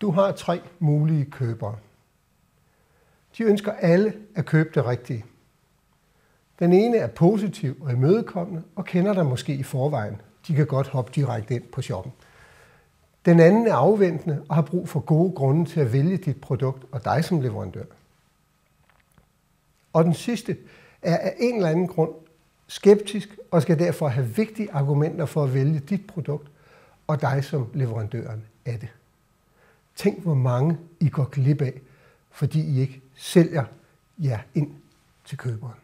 Du har tre mulige købere. De ønsker alle at købe det rigtige. Den ene er positiv og imødekommende og kender dig måske i forvejen. De kan godt hoppe direkte ind på shoppen. Den anden er afventende og har brug for gode grunde til at vælge dit produkt og dig som leverandør. Og den sidste er af en eller anden grund skeptisk og skal derfor have vigtige argumenter for at vælge dit produkt og dig som leverandøren af det. Tænk, hvor mange I går glip af, fordi I ikke sælger jer ind til køberen.